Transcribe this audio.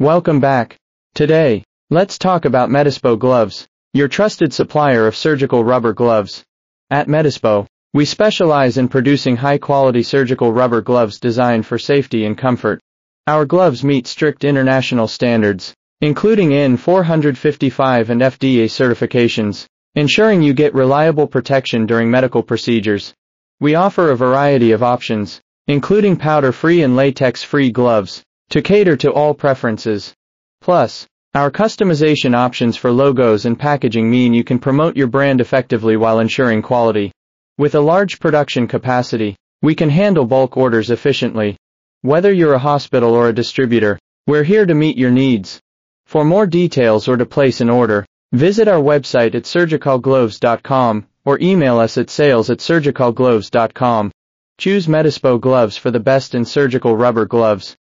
Welcome back. Today, let's talk about Medispo gloves, your trusted supplier of surgical rubber gloves. At Medispo, we specialize in producing high-quality surgical rubber gloves designed for safety and comfort. Our gloves meet strict international standards, including EN 455 and FDA certifications, ensuring you get reliable protection during medical procedures. We offer a variety of options, including powder-free and latex-free gloves, to cater to all preferences. Plus, our customization options for logos and packaging mean you can promote your brand effectively while ensuring quality. With a large production capacity, we can handle bulk orders efficiently. Whether you're a hospital or a distributor, we're here to meet your needs. For more details or to place an order, visit our website at surgicalgloves.com or email us at sales at surgicalgloves.com. Choose Medispo gloves for the best in surgical rubber gloves.